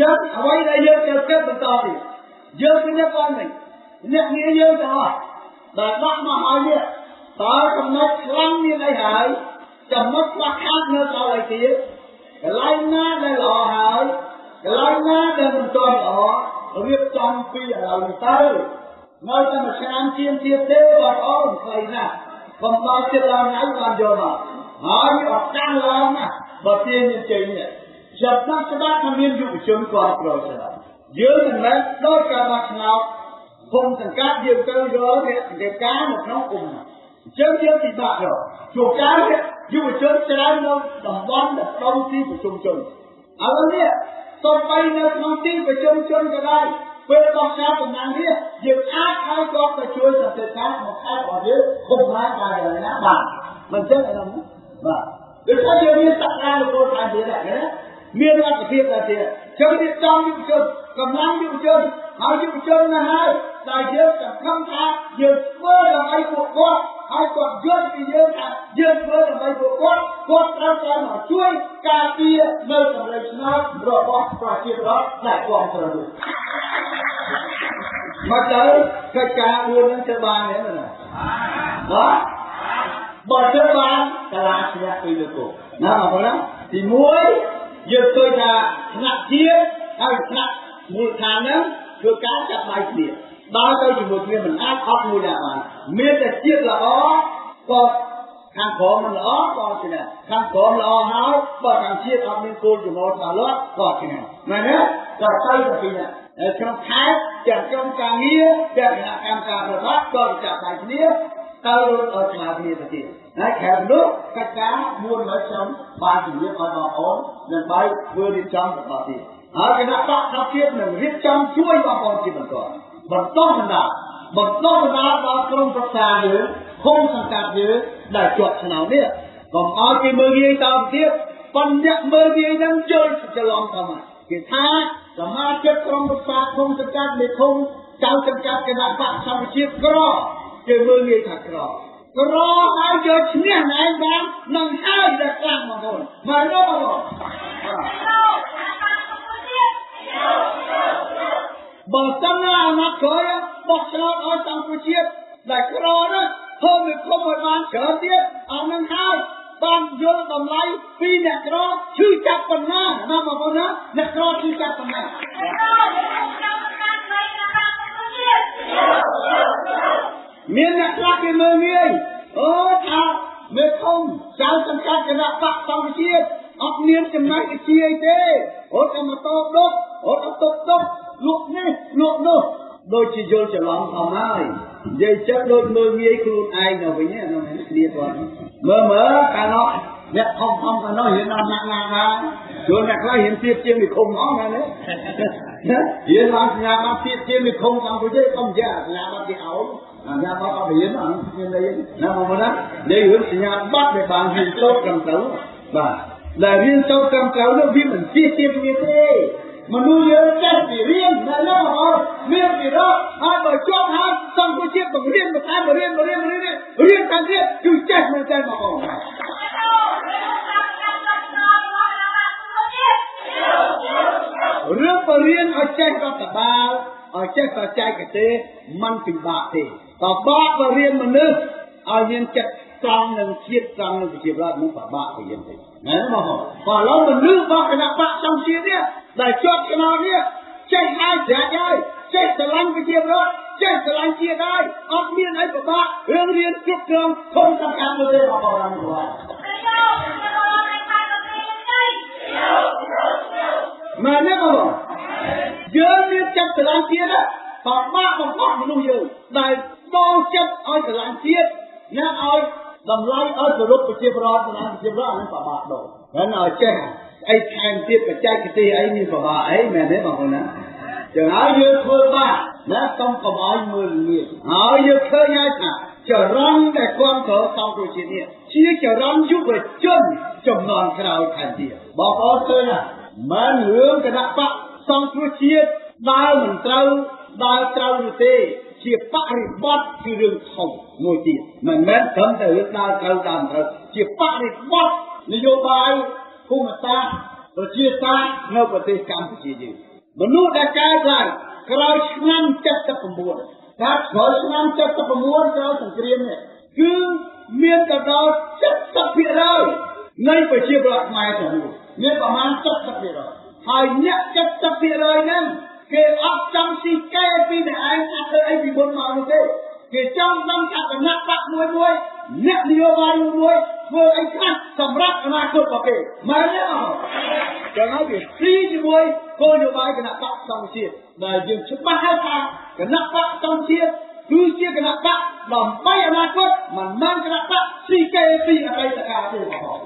ចឹងអ្វីដែលយើងត្រូវគិតបន្តទៀតយើងគិតបានមិនអ្នកងារយើងទាំងអស់ដែលដាក់មកឲ្យនេះតើចំណុចខ្លាំងមានអីហើយចំណុចខ្វះខាតនៅដល់អីទៀតកន្លែងណាដែលល្អហើយកន្លែងណាដែលមិនទាន់ល្អរៀបចំពីឥឡូវនេះទៅនៅតែមួយឆ្នាំជាងទៀតទេបងប្អូនខ្លីណាស់កុំដល់ចិត្តឡើងថ្ងៃបានយកមកហើយឱកាសឡើងណាបើទាញមានជ័យនេះ ចាប់ដាក់ច្បាប់ថាមានយុវជនគាត់ប្រសើរយើងមិនមែនដោយការបាក់ឆ្នោតគុំសង្កាត់យើងទៅយកអ្នកសង្កេតការនៅក្នុងគុំអញ្ចឹងយើងពិបាករកជួបការយុវជនច្រើននៅតំបន់ដែលក្រុមទីប្រជុំជនឥឡូវនេះសូម្បីនៅក្នុងទីប្រជុំជនក៏ដោយពេលបោះឆ្នោតតំណាងនេះយើងអាចឲ្យគាត់ទៅជួយសង្កេតការមកខេត្តរបស់យើងគុំឡើងកាយណាបានមិនចឹងអីហ្នឹងបាទដូចថាយើងមានសក្តានុពលថែមទៀតណា មានលទ្ធភាពដែរទៀតចឹងរៀបចំយុវជនកម្លាំងយុវជនហើយយុវជនណាហើយដែលយើងសង្ឃឹមថាយើងធ្វើដើម្បីពួកគាត់ហើយគាត់យល់ពីយើងថាយើងធ្វើដើម្បីពួកគាត់គាត់ត្រូវតែមកជួយការពារនៅសម្លេងស្នោតរបស់ប្រជាពលរដ្ឋដែលគាត់ត្រូវនោះមកទៅកិច្ចការមួយនឹងធ្វើបានទេណាបាទបើធ្វើបានកលាឈ្នះពីលោកណាបងប្អូនណាទី1 យើងឃើញថាថ្នាក់ជាតិហើយថ្នាក់មូលដ្ឋានហ្នឹងគឺការចាប់ដៃគ្នាដើរទៅជាមួយគ្នាមិនអាចអត់មួយណាបានមានតែជាតិល្អក៏ខាងក្រមមិនល្អក៏ជាណាខាងក្រមល្អហើយបើខាងជាតិអត់មានគោលចំណងច្បាស់លាស់ក៏ជាណាមែនទេក៏ទៅទៅពីណាក្នុងខេត្តទាំងក្រុមការងារទាំងគណៈកម្មការរដ្ឋក៏ចាប់ដៃគ្នាទៅរត់ឲ្យឆ្លាតគ្នាទៅទៀត ហើយខែនោះកិច្ចការមួយមកខ្ញុំបានជម្រាបឲ្យបងប្អូននឹងបីធ្វើរៀបចំបន្តទៀតហើយគណៈបកថាជាតិនឹងរៀបចំជួយបងប្អូនជាបន្តបន្តបណ្ដាបន្តបណ្ដាដល់ក្រុមប្រឹក្សាយើងឃុំសង្កាត់យើងដែលជាប់ឆ្នោតនេះកុំឲ្យគេមើលងាយតទៅទៀតប៉ុន្តែមើលងាយនឹងជល់ច្រឡំទៅមកគេថាសមាជិកក្រុមប្រឹក្សាឃុំសង្កាត់នៃឃុំចៅសង្កាត់គណៈបកសង្ជាតិក្រគេមើលងាយថាក្រក្រហើយយកឈ្នះណែបាននឹងហើយដែលខ្លាំងបងប្អូនមកនោះបងប្អូនបើសិនណាអាណត្តិក្រោយបោះឆ្នោតឲ្យសង្គ្រោះជាតិដែលក្រនោះធ្វើវាគុំឲ្យបានច្រើនទៀតអានឹងហើយបានយល់តម្លៃពីអ្នកក្រឈឺចាប់ប៉ុណ្ណាណាបងប្អូនណាអ្នកក្រឈឺចាប់ប៉ុណ្ណា មានអ្នកខ្លះគេមើលងាយអូថាមេឃុំចៅសង្កាត់គណៈបកសង្ជាតិអត់មានចំណេះវិជ្ជាអីទេរត់តែម៉ូតូដុបរត់ទៅទុកទុកលក់នេះលក់នោះដូចជាយល់ច្រឡំធំហើយនិយាយចិត្តដូចមើលងាយខ្លួនឯងទៅវិញណាក្នុងគ្នាគាត់មើលមើលកាលនោះអ្នកធំធំកាលនោះរៀនដល់ណាក់ណាដែរជួនអ្នកខ្លះរៀនទៀតជាងវិឃុំអស់ណានេះរៀនឡើងសញ្ញាបត្រទៀតជាងវិឃុំកម្ពុជាកុំយ៉ាសញ្ញាបត្រគេឲ្យសញ្ញាបត្រអត់រៀនអត់មានអីណាមកណានិយាយរឿងសញ្ញាបត្រដែលបានរៀនចូលត្រឹមត្រូវបាទដែលរៀនចូលត្រឹមត្រូវនោះវាមិនជាទៀតគ្នាទេមនុស្សយើងចេះពីរៀននៅលើបងមានពីរកហើយបើជាប់ហើយសង្គមជាតិបន្ថែមរៀនរៀនរៀនរៀនតាមទៀតគឺចេះមែនតើបងប្អូនរឿងបរៀនឲ្យចេះរដ្ឋបាលឲ្យចេះបច្ចេកទេសมันពិបាកទេ តបាក់បរៀនមនុស្សឲ្យមានចិត្តត្រង់នឹងជាតិត្រង់នឹងវិជាប្រដ្ឋនឹងពិបាករៀនទេណាបងប្អូនបើឡូវមនុស្សរបស់គណៈបកចំជាតិនេះដែលជាប់ឆ្នោតនេះចេះហើយស្រាច់ហើយចេះស្រឡាញ់វិជាប្រដ្ឋចេះស្រឡាញ់ជាតិហើយអត់មានអីពិបាករឿងរៀនគ្រប់គ្រងធំសំខាន់មួយទេបងប្អូនមែនទេបងប្អូនយើងមានចិត្តស្រឡាញ់ជាតិបបាក់បំផុតមនុស្សយើងដែល ដងចិត្តឲ្យស្រឡាញ់ជាតិណាឲ្យតម្លៃឲ្យគោរពប្រជាប្រដ្ឋស្រឡាញ់ប្រជាប្រដ្ឋអានឹងបបាក់ដល់ហើយឲ្យចេះអីថែមទៀតបច្ចេកទេសអីមានបបាក់អីមែនទេបងប្អូនណាចឹងហើយយើងធ្វើបានណាសុំកុំឲ្យមើលងាយហើយយើងឃើញហើយថាចរន្តដែលគ្រប់គ្រងសង្គមជាតិនេះជាចរន្តយុវជនចំនួនក្រោយថែមទៀតបងប្អូនឃើញណាមិនរឿងគណៈបកសង្គ្រោះជាតិដើរមិនត្រូវដើរត្រូវនោះទេ ជាបរិបត្តិគឺរឿងធំមួយទៀតមិនមែនត្រឹមតែរឿងដើរត្រូវដើរមិនត្រូវជាបរិបត្តិនយោបាយភូមិសាស្ត្រប្រជាសាស្ត្រនៅប្រទេសកម្ពុជាយើងមនុស្សដែលកើតឡើងក្រោយឆ្នាំ79កាលក្រោយឆ្នាំ79ក្រោយសង្គ្រាមនេះគឺមានទៅដល់70%នៃប្រជាពលរដ្ឋខ្មែរទាំងមូលមានប្រមាណ70%ហើយអ្នក70%ហ្នឹង គេអត់ចង់ស៊ីកែពីអ្នកឯងអត់ធ្វើអីពីមុនមកនោះទេគេចង់ដឹងថាគណៈបកមួយមួយអ្នកនយោបាយមួយមួយធ្វើអីខ្លះសម្រាប់អនាគតរបស់គេមែនទេអត់ចឹងហើយវាស៊ីជាមួយគោលនយោបាយគណៈបកសង្ជាតិដែលយើងច្បាស់ហើយថាគណៈបកសង្ជាតិគឺជាគណៈបកដើម្បីអនាគតមិនមែនគណៈបកស៊ីកេពីអតីតកាលទេបង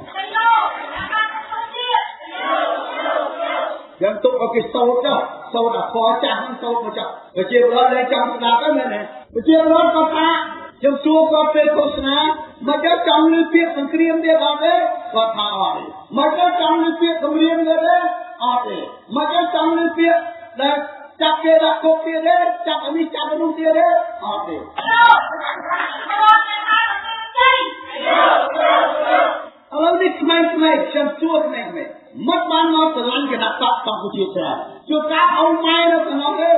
យ៉ាងទុកឲ្យគេសោតចុះ សោតអាខចាស់ហ្នឹងសោតមកចុះប្រជាពលរដ្ឋលែងចង់ស្ដាប់ហ្នឹងមែនទេប្រជាពលរដ្ឋគាត់ថាខ្ញុំសួរគាត់ពេលឃោសនាមកយកចង់លឺពាក្យសង្គ្រាមទៀតអត់ទេគាត់ថាអត់ទេមកយកចង់លឺពាក្យគម្រាមទៀតទេអត់ទេមកយកចង់លឺពាក្យដែលចាប់គេដាក់គុកទៀតទេចាប់អានេះចាប់អានោះទៀតទេអត់ទេឥឡូវនេះក្មេងៗខ្ញុំសួរក្មេងៗមិនបានមកស្រឡាញ់គណៈបកកម្ពុជាច្រើន ជួនកាលអូនម៉ែនៅក្នុងទេ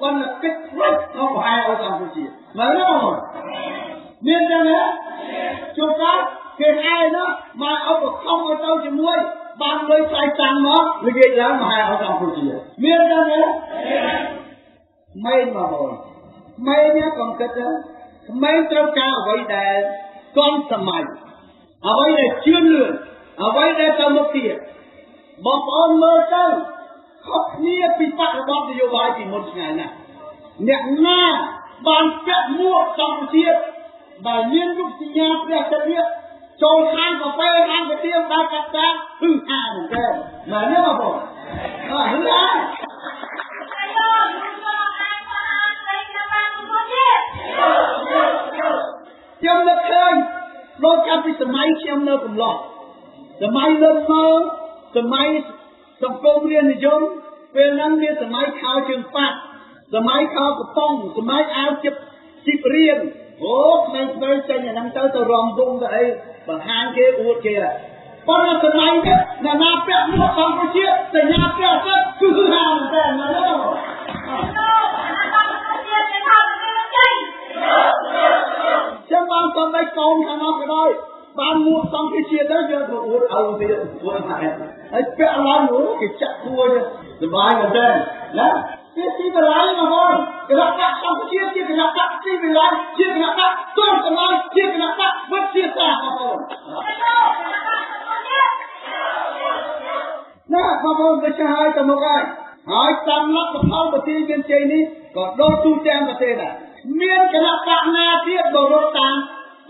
គាត់នឹងគិតផ្លិចទៅប្រហែលឲ្យកម្ពុជាមែនទេបងមានទេណាជួនកាលគេហៅណាមកអបខំឲ្យទៅជាមួយបានលុយផ្សាយតាំងមកនិយាយឡើងមហាឲ្យកម្ពុជាមានទេណាម៉េងមកបងម៉េងនេះកុំគិតទេក្មេងត្រូវការអ្វីដែលទាន់សម័យអ្វីដែលជឿនលឿនអ្វីដែលទៅមុខទៀតបងប្អូនមើលទៅ ខុសគ្នាពីបរិបទនយោបាយពីមុនឆ្ងាយណាស់អ្នកណាបានពាក់មួកកម្ពុជាដែលមានរូបសញ្ញាព្រះសិទ្ធិចូលហាងកាហ្វេហាងកាទៀវដើរកាត់តាហឹងហាមែនទេមែនទេបងប្អូនអើហឹងហាខ្ញុំនឹកឃើញដូចកាលពីសម័យខ្ញុំនៅកំឡុងសម័យលើកមកសម័យ សង្គមរាជនិយមពេលហ្នឹងមានសម័យខោជើងប៉ាត់សម័យខោកំប៉ុងសម័យអាវជិបជីបរៀងអូក្មេងៗចេញអាហ្នឹងទៅទៅរំវងទៅអីបង្ហាញគេអួតគេប៉ុន្តែសម័យនេះណានាពាក់មួកកម្ពុជាសញ្ញាពាក់ទឹកគឺហាមតែណានោះចាំបានសំដីកូនខាងនោះក៏ដោយ បានមួកសំគេជាទៅយើងក៏អួតឲ្យទៀតអួតតែហើយពាក់ឡើងនោះគេចាក់គួយសុបាយមែនទេណាជាទីវិល័យមកហើយគណៈបកសំជាជាគណៈបកទីវិល័យជាគណៈបកទល់កម្លាំងជាគណៈបកវិទ្យាសាស្ត្របងប្អូនណាបងប្អូនដូចជាហើយទៅមកហើយហើយតាមលទ្ធផលប្រទីមានជ័យនេះក៏ដូចទូទាំងប្រទេសដែរមានគណៈបកណាទៀតក៏រត់តាម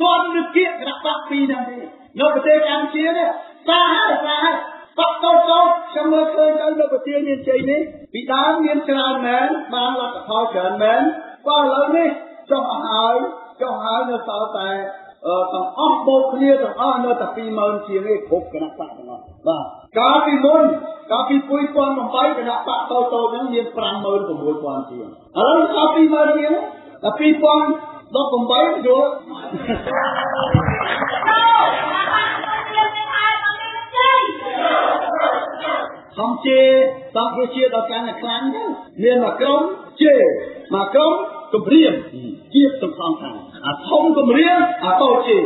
ទាន់នឹងគៀកគណៈបកពីរហ្នឹងទេនៅប្រទេសកម្ពុជានេះសាហាវសាហាវបកតូចតូចខ្ញុំមើលឃើញទៅនៅប្រទេសមានជ័យនេះពីដើមមានច្រើនមែនបានលទ្ធផលច្រើនមែនក៏ឥឡូវនេះចុះហើយចុះហើយនៅសល់តែទាំងអស់បូកគ្នាទាំងអស់នៅតែ20000ជាងឯងគ្រប់គណៈបកទាំងអស់បាទកាលពីមុនកាលពី2008គណៈបកតូចតូចហ្នឹងមាន56000ជាងឥឡូវដល់20000ជាងដល់ 18យល់ខំជេរតាមគ្រូជាដល់កាន់តែខ្លាំងទៅមានមួយក្រុមជេរមួយក្រុមគម្រាមជាបសំខាន់ខាងអាធំគម្រាមអាតូចជេ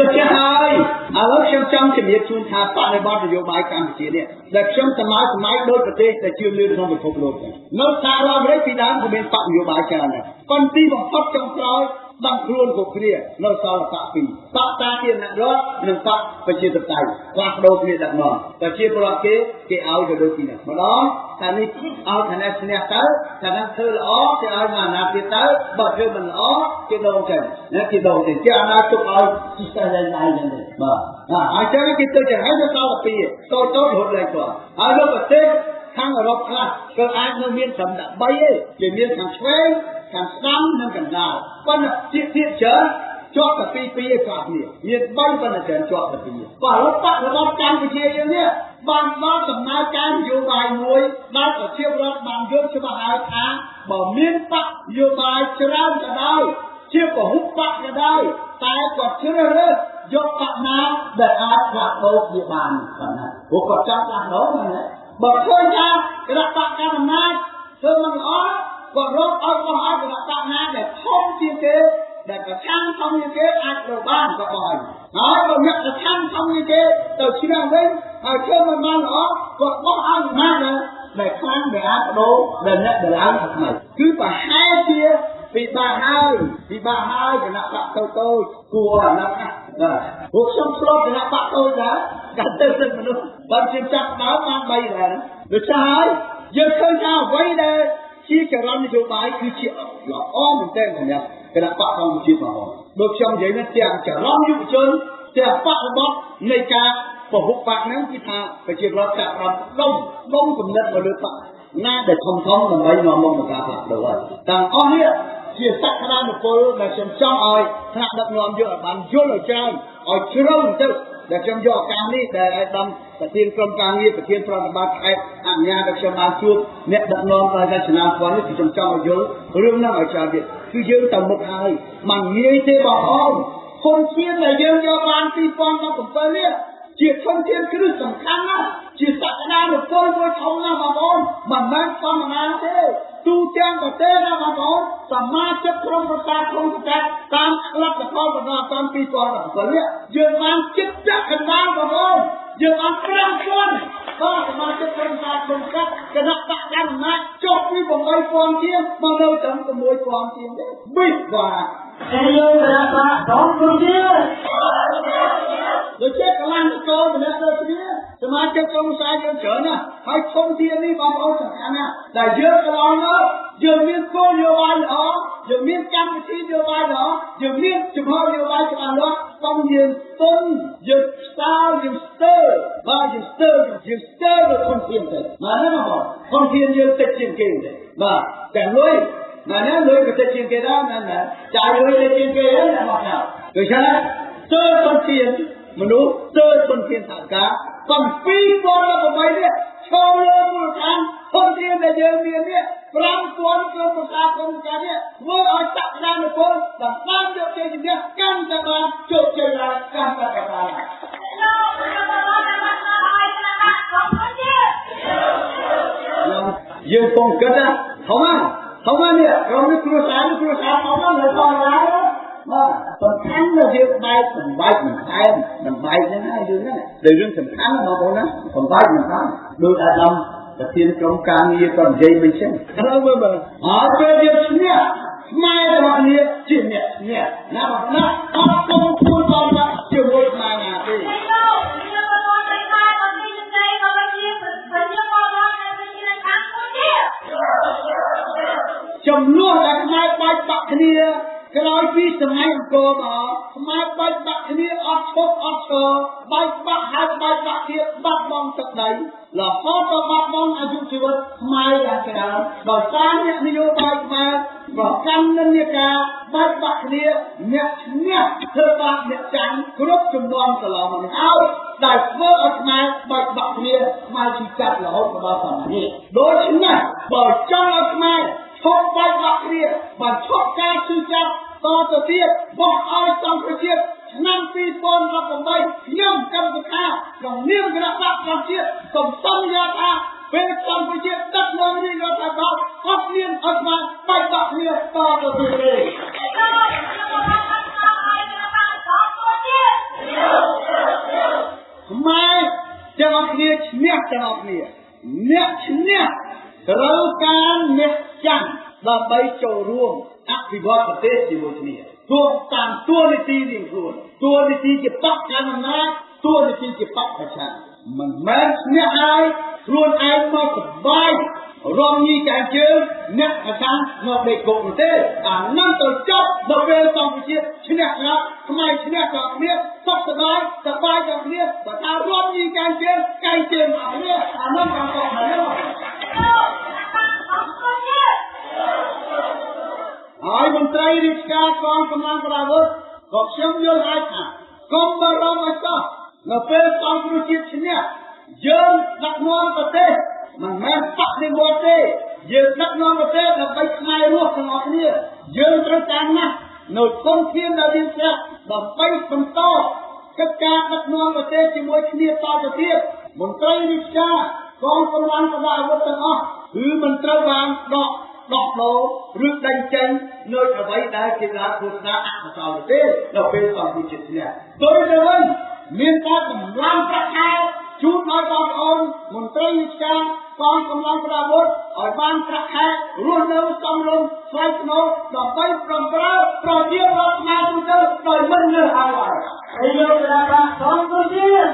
រទៅជាហើយឥឡូវខ្ញុំចង់ជំរាបជូនថាបរិបទនយោបាយកម្ពុជានេះដែលខ្ញុំសម័យសម័យដោយប្រទេសដែលជឿនលឿនក្នុងពិភពលោកនៅសហរដ្ឋអាមេរិកពីដើមក៏មានបកនយោបាយច្រើនដែរប៉ុន្តែទីបំផុតចុងក្រោយ បាក់ខ្លួនគ្រប់គ្នានៅសល់បកពីរបកតាជាអ្នករដ្ឋនិងបកប្រជាធិបតេយ្យផ្លាស់ប្ដូរគ្នាដឹកនាំប្រជាពលរដ្ឋគេគេឲ្យទៅដូចគ្នាម្ដងតែនេះឲ្យឋានៈឈ្នះទៅឋានៈធ្វើល្អគេឲ្យមកអាណាទៀតទៅបើធ្វើមិនល្អគេដងចេញណាគេដងចេញគេអាណាទុកឲ្យស៊ីស្ទើរឡើងឡើងហ្នឹងទេបាទអញ្ចឹងគេទៅចង្ហើយទៅសល់ពីតូចតូចរហូតឡើងគាត់ហើយលោកប្រទេស ខាងអឺរ៉ុបខ្លះក៏អាចនៅមានត្រឹមតែ3ទេគេមានខាងឆ្វេងខាងស្ដាំនិងកណ្ដាលប៉ុន្តែជាទៀតច្រើនជាប់តែពីរពីរឯខ្លះគ្នាមាន3ប៉ុន្តែច្រើនជាប់តែពីរបាទរបបរបស់កម្ពុជាយើងនេះបានដល់ដំណើរការនយោបាយមួយដែលប្រជាពលរដ្ឋបានយល់ច្បាស់ហើយថាបើមានបកនយោបាយច្រើនក៏ដោយជាពហុបកក៏ដោយតែគាត់ជ្រើសរើសយកបកណាដែលអាចផ្លាស់ប្ដូរវាបានប៉ុណ្ណាព្រោះគាត់ចង់ផ្លាស់ប្ដូរហ្នឹងណា បើឃើញថាគណៈបកកណ្ដាលអំណាចធ្វើមិនល្អគាត់រកឲ្យបោះឲ្យគណៈបកណាដែលធំជាងគេដែលប្រឆាំងធំជាងគេអាចទៅបានក៏បោះហើយបើអ្នកប្រឆាំងធំជាងគេទៅឈ្នះវិញហើយធ្វើមិនបានល្អគាត់បោះឲ្យណាដែលដែលខ្លាំងដែលអាចបដូរដែលអ្នកដែលឡើងថ្មីគឺប្រហែលជាពិបាកហើយពិបាកហើយគណៈបកតូចតូចគួរអាណិតណាបាទពួកខ្ញុំឆ្លប់គណៈបកតូចដែរ កាត់ទៅសិនមនុស្សបើជាចាប់ដើមបាន3ដែរដូច្នេះហើយយើងឃើញថាអ្វីដែលជាចរន្តនយោបាយគឺជាល្អមែនទែនសម្រាប់គណៈបកកម្ពុជាផងដូចខ្ញុំនិយាយនេះទាំងចរន្តយុវជនទាំងបករបត់នៃការពហុបកហ្នឹងគឺថាប្រជាប្រដ្ឋចាប់បានដុំដុំគំនិតមកលើបកណាដែលធំធំដើម្បីនាំមកក្នុងការផ្លាស់ប្ដូរហើយទាំងអស់នេះជាសក្តានុពលដែលខ្ញុំចង់ឲ្យថ្នាក់ដឹកនាំយកឲ្យបានយល់ឲ្យច្រើនឲ្យជ្រៅទៅ ដែលខ្ញុំយកឱកាសនេះដែលឲ្យដំប្រធានក្រុមការងារប្រធានប្រតិបត្តិខេត្តអញ្ញាដែលខ្ញុំបានជួបអ្នកដឹកនាំដោយរចនាផ្ទាល់នេះគឺខ្ញុំចង់ឲ្យយល់រឿងហ្នឹងឲ្យច្រើនទៀតគឺយើងទៅមុខហើយមិនងាយទេបងប្អូនធនធានដែលយើងយកបាន2017នេះជាធនធានគ្រឹះសំខាន់ណាស់ជាសក្តានុពលមួយធំណាស់បងប្អូនមិនមែនធម្មតាទេ ទូទាំងប្រទេសណាបងប្អូនសមាជិកក្រុមប្រឹក្សាក្នុងប្រទេសតាមក្លឹបកផលបណ្ដោះតាម2017នេះយើងបានចិត្តចាក់កណ្ដាលបងប្អូនយើងបាន5ខ្លួនបាទសមាជិកក្រុមការក្នុងកាត់គណៈបកកណ្ដាលចុះពី8000ជាងមកនៅត្រឹម6000ជាងទេបិទបាទហើយយើងរកដល់ខ្លួនជាដូចជាកម្លាំងកោម្នាក់ដូចគ្នា សមាជិកក្រុមសាយើងច្រើនណាស់ហើយធនធាននេះបងប្អូនសំខាន់ណាស់ដែលយើងកន្លងមកយើងមានគោលនយោបាយល្អយើងមានកម្មវិធីនយោបាយល្អយើងមានចំហនយោបាយច្បាស់លាស់បងយើងពឹងយើងស្ដារយើងស្ទើរបាទយើងស្ទើរយើងស្ទើរធនធានទៅបាទណាបងធនធានយើងតិចជាងគេទេបាទតែលុយណាណាលុយក៏តិចជាងគេដែរណាណាចាយលុយតិចជាងគេដែរណាបងណាដូច្នេះស្ទើរធនធាន មនុស្សស្ទើរធនធានសហការកំពី2018នេះចូលលើមូលដ្ឋានធនធានដែលយើងមាននេះ5000ក្រុមប្រឹក្សាក្រុមការនេះធ្វើឲ្យសក្តានុពលដំណើរយកជ័យជំនះកាន់តែបានជោគជ័យឡើងកាន់តែបានយើងពងគិតណាធំណាធំណានេះក្រុមនេះគ្រួសារគ្រួសារធំណានៅផងឡើយបាទសំខាន់នៅ យើងបែកសំបែកមិនថែមមិនបែកហ្នឹងហើយយើងហ្នឹងដែលរឿងសំខាន់បងប្អូនណាសំបែកមិនថែមដោយអាដាមប្រធានក្រុមការងារក៏និយាយមិនចឹងត្រូវមើលមើលហើយពេលយើងឈ្នះខ្មែររបស់គ្នាជាអ្នកអ្នកណាបងណាអត់គុំគួរបងណាជាមួយខ្មែរណាទេចំនួនដែលខ្មែរបាច់បាក់គ្នា ក្រោយពីសម័យអង្គរមកខ្មែរបាច់បាក់គ្នាអត់ឈប់អត់ឈរបាច់បាក់ហើយបាច់បាក់ទៀតបាត់បង់ទឹកដីរហូតដល់បាត់បង់អាយុជីវិតខ្មែរយ៉ាងច្រើនដោយសារអ្នកនយោបាយខ្មែរប្រកាន់និន្នាការបាច់បាក់គ្នាអ្នកឈ្នះធ្វើបាបអ្នកចាញ់គ្រប់ចំនួនកន្លងមកនេះហើយដែលធ្វើឲ្យខ្មែរបាច់បាក់គ្នាខ្មែរជីកាត់រហូតដល់សម័យនេះដូច្នេះបើចង់ឲ្យខ្មែរ ឈប់បែកបាក់គ្នាបានឈប់ការជឿចាប់តទៅទៀតបោះឲ្យសង្គ្រោះជាតិឆ្នាំ2018ខ្ញុំកម្មសខាក្នុងនាមគណៈបកប្រជាជាតិសូមសន្យាថាពេលសង្គ្រោះជាតិដឹកនាំរាជរដ្ឋាភិបាលអត់មានអត់បានបែកបាក់គ្នាតទៅទៀតទេខ្មែរទាំងអស់គ្នាឈ្នះទាំងអស់គ្នាអ្នកឈ្នះ ត្រូវការអ្នកចាស់ដើម្បីចូលរួមអភិវឌ្ឍប្រទេសជាមួយគ្នាទោះតាមតួនាទីនេះខ្លួនតួនាទីជាបកកណ្ដាលអំណាចតួនាទីជាបកប្រឆាំងមិនមែនឈ្នះហើយខ្លួនឯងមកសបាយរំញីកែជើងអ្នកប្រឆាំងមកដេកគុកនោះទេអានឹងទៅចប់នៅពេលកម្ពុជាឈ្នះស្រាប់ខ្មែរឈ្នះដល់គ្នាសុខសប្បាយសប្បាយដល់គ្នាបើថារំញីកែជើងកែជើងមកគ្នាអានឹងក៏ទៅហើយ ហើយមន្ត្រីរាជការកងកម្លាំងប្រដាប់អាវុធក៏ខ្ញុំយល់ហើយថាកុំបារម្ភឲ្យសោះនៅពេលសង្គ្រោះជាតិឈ្នះយើងដឹកនាំប្រទេសមិនមែនបដិវត្តទេយើងដឹកនាំប្រទេសដើម្បីខ្មែររស់ទាំងអស់គ្នាយើងត្រូវការណាស់នៅគុណធានដែលមានស្រាប់ដើម្បីបន្តកិច្ចការដឹកនាំប្រទេសជាមួយគ្នាតទៅទៀតមន្ត្រីរាជការ កងកម្លាំងប្រដាប់អាវុធទាំងអស់គឺមិនត្រូវបានដកដោះដូរឬដេញចេញនៅអ្វីដែលជាការឃោសនាអកុសលទេនៅពេលសង្គមជាតិនេះដោយទៅវិញមានការកម្លាំងប្រាក់ខែជូនដល់បងប្អូនមន្ត្រីរាជការកងកម្លាំងប្រដាប់អាវុធឲ្យបានប្រាក់ខែរស់នៅសំរុំស្វ័យស្នូលដើម្បីប្រំប្រើប្រជារដ្ឋខ្មែរទូទៅដោយមិនលើសអើហើយហើយយកទៅដាក់សង្គមជាតិ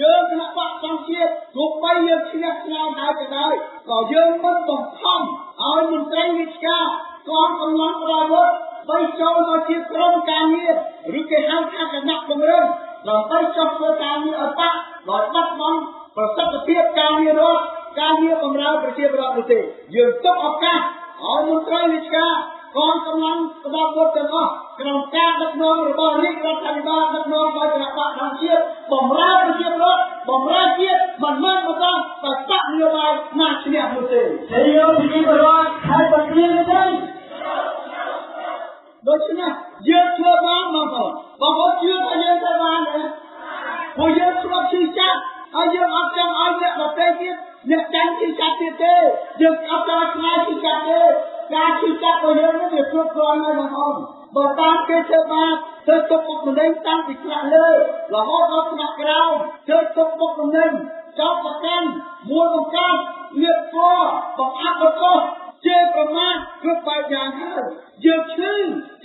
យើងគណៈបកសង្ជាតិទោះបីយើងឈ្នះឆ្នោតហើយក៏ដោយក៏យើងមិនបំផំឲ្យមន្ត្រីរាជការកងកម្លាំងប្រដាប់អាវុធបីចូលមកជាក្រុមការងារឬគេហៅថាគណៈបង្រឹងដើម្បីចុះធ្វើការងារឲ្យបាក់ដោយបាត់បង់ប្រសិទ្ធភាពការងាររដ្ឋការងារបម្រើប្រជាពលរដ្ឋនោះទេយើងទុកឱកាសឲ្យមន្ត្រីរាជការ កងកម្លាំងប្រដាប់អាវុធទាំងអស់ក្នុងការដឹកនាំរបស់រាជរដ្ឋាភិបាលដឹកនាំដោយគណៈបកធម្មជាតិបម្រើប្រជាពលរដ្ឋបម្រើជាតិមិនមែនបន្តតែបកនយោបាយណាឈ្នះនោះទេហើយយកប្រជាពលរដ្ឋហើយបង្រៀនទេដូច្នេះយើងធ្វើបានបងប្អូនបងប្អូនជឿថាយើងធ្វើបានទេព្រោះយើងធ្លាប់ជឿចាស់ហើយយើងអត់ចង់ឲ្យអ្នកដទៃទៀតអ្នកចាញ់ជឿចាស់ទៀតទេយើងអត់ចង់ឲ្យខ្មែរជឿចាស់ទេ ការជឿចាស់របស់យើងនេះវាគ្រប់គ្រាន់ហើយបងប្អូនបើតាមគេធ្វើបាបធ្វើទុកបុកម្នេញតាំងពីថ្នាក់លើរហូតដល់ថ្នាក់ក្រោមធ្វើទុកបុកម្នេញចោតប្រកាន់មួលបង្កើតលៀបពណ៌បង្អាប់បង្កោសជេរប្រមាថគ្រប់បែបយ៉ាងហើយយើងឈឺ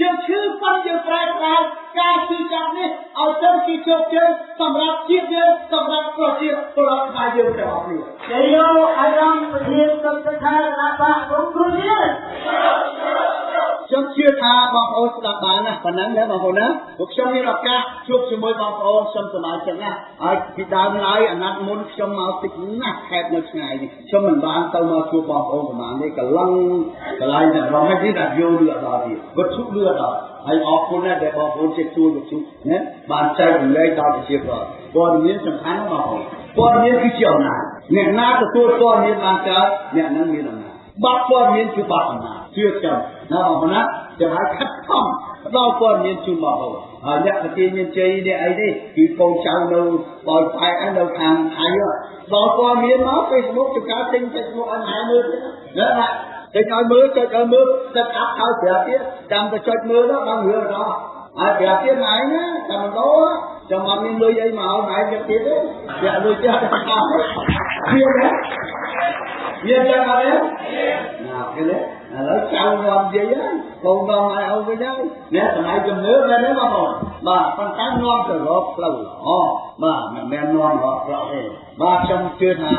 យើងឈឺប៉ុន្តែយើងប្រែប្រែការជឿចាប់នេះឲ្យទៅជាជោគជ័យសម្រាប់ជាតិយើងសម្រាប់ប្រជាពលរដ្ឋខ្មែរយើងទាំងអស់គ្នាជ័យយោអារម្មណ៍ប្រធានសំស្ថានរដ្ឋបាល ណាប៉ុណ្ណឹងណាបងប្អូនណាពួកខ្ញុំមានឱកាសជួបជាមួយបងប្អូនខ្ញុំសប្បាយចិត្តណាស់ហើយពីដើមឡើយអាណត្តិមុនខ្ញុំមកតិចណាស់ខេតនៅឆ្ងាយនេះខ្ញុំមិនបានទៅមកជួបបងប្អូនប្រហែលនេះកន្លងកន្លែងតែរំនេះតែយកលឺអត់ដល់ទៀតវត្ថុលឺអត់ដល់ហើយអរគុណណាស់ដែលបងប្អូនចេះជួយវត្ថុណាបានចែករំលែកដល់ប្រជាពលរដ្ឋព័ត៌មានសំខាន់ណាស់បងប្អូនព័ត៌មានគឺជាអំណាចអ្នកណាទទួលព័ត៌មានបានកើតអ្នកនឹងមានអំណាចបាត់ព័ត៌មានគឺបាត់អំណាចជឿខ្ញុំណាបងប្អូនណាចាំឲ្យខិតខំ ផ្ដល់ព័ត៌មានជូនបងប្អូនហើយអ្នកប្រទានមានជ័យនេះអីនេះគឺកូនចៅនៅបោយផ្អែកនៅខាងថៃដល់ព័ត៌មានមក Facebook ចង្ការទិញ Facebook ឲ្យម៉ែមើលណាណាតែឲ្យមើលចុចឲ្យមើលទឹកអាប់ឲ្យប្រាប់ទៀតចាំទៅចុចមើលទៅដល់រឿងដល់ហើយប្រាប់ទៀតឯងណាតែមិនដោចាំអត់មានលុយអីមកឲ្យឯងទៀតទេពាក់លុយទៀតអត់អស់ទៀតណាមានចាំអត់ទេណាឃើញទេ ឥឡូវចៅរំនិយាយហើយកូនរំឲ្យអូវិញហើយអ្នកសម័យជំនឿមែនទេបងប្អូនបាទប៉ុន្តែនាំទៅរកផ្លូវអូបាទមិនមែននាំរកផ្លូវទេបាទខ្ញុំជឿថា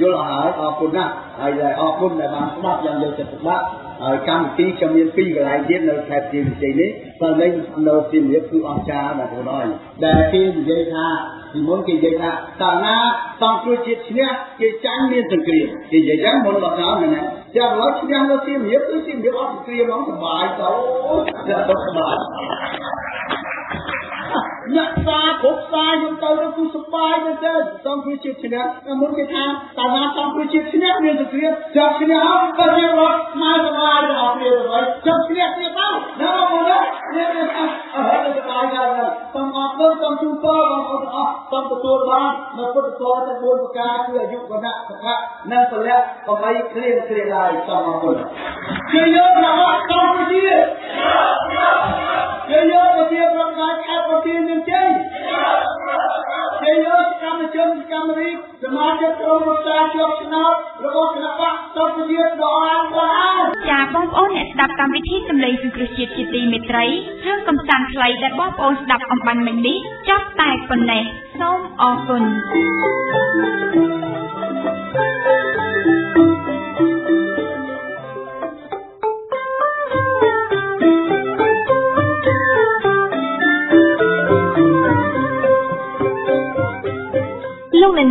យល់ហើយអរគុណណាស់ហើយអរគុណដែលបានស្ដាប់យ៉ាងយកចិត្តទុកដាក់ហើយកម្មវិធីខ្ញុំមានពីរកន្លែងទៀតនៅខេត្តជាវិជ័យនេះតែនេះនៅពីរៀបគឺអស្ចារ្យបងប្អូនអើយដែលគេនិយាយថាពីមុនគេនិយាយថាតើណាសង្គ្រោះជាតិឈ្នះគេចាញ់មានសង្គ្រាមគេនិយាយចឹងមុនលោកដល់ណាចាំឥឡូវឈ្នះនៅពីរៀបគឺពីរៀបអត់សង្គ្រាមហ្មងសុបាយទៅចាសុខសប្បាយញ អ្នកផ្សារគ្រប់ផ្សារយើងទៅទៅគឺសប្បាយមែនទេសង្គ្រោះជាតិឈ្នះមុនគេថាតាណាសង្គ្រោះជាតិឈ្នះមានសង្គ្រាមចាប់ឈ្នះហើយក៏យើងរត់ស្មើទាំងឡាយរបស់គ្នាទៅហើយចាប់ឈ្នះគ្នាទៅណាមកនេះនេះនេះអើទៅស្បាយហើយសូមអរគុណសូមជូនពរបងប្អូនទាំងអស់សូមទទួលបាននៅពុទ្ធធម៌ទាំង4ប្រការគឺអាយុវណ្ណៈសុខៈនិងពលៈកុំឲ្យគ្រៀងគ្រៀងឡើយសូមអរគុណជាយករបស់កម្ពុជាជាយកប្រជាប្រដ្ឋខ្មែរខេត្តប្រទានមានជ័យជាយកកម្មជនកម្មរីសមាជិកក្រុមប្រឹក្សាជាប់ឆ្នោតរបស់គណៈបកសង្គមជាតិដ៏អស្ចារ្យចា៎បងប្អូនអ្នកស្ដាប់កម្មវិធីសម្លេងសង្គ្រោះជាតិជាទីមេត្រីរឿងកំសាន្តខ្លីដែលបងប្អូនស្ដាប់អំបញ្ញមិញនេះចប់តែប៉ុណ្ណេះសូមអរគុណលោក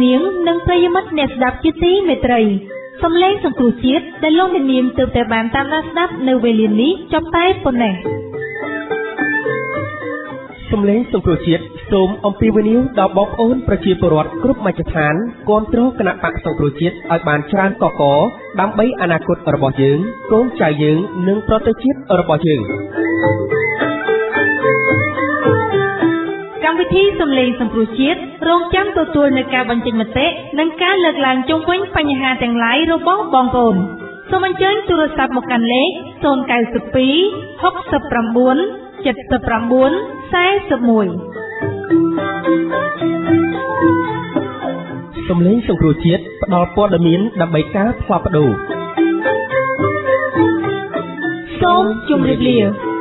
នកនាងនិងប្រិយមិត្តអ្នកស្ដាប់ជាទីមេត្រីសំឡេងសង្គ្រោះជាតិដែលលោកអ្នកនាងទើបតែបានតាមដានស្ដាប់នៅវេលានេះចប់តែប៉ុណ្ណេះសំឡេងសង្គ្រោះជាតិសូមអំពាវនាវដល់បងប្អូនប្រជាពលរដ្ឋគ្រប់មជ្ឈដ្ឋានគ្រប់គ្រងគណៈបកសង្គ្រោះជាតិឲ្យបានច្រើនកកដើម្បីអនាគតរបស់យើងកូនចៅយើងនិងប្រទេសជាតិរបស់យើង កម្មវិធីសំឡេងសង្គ្រោះជាតិរងចាំទទួលនៅការបញ្ចេញមតិនិងការលើកឡើងជុំវិញបញ្ហាទាំងឡាយរបស់បងប្អូនសូមអញ្ជើញទូរស័ព្ទមកកាន់លេខ092 69 79 41សំឡេងសង្គ្រោះជាតិផ្ដល់ព័ត៌មានដើម្បីការផ្លាស់ប្ដូរសូមជម្រាបលា